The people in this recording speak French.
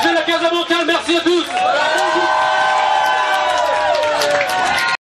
C'est la pièce de montée,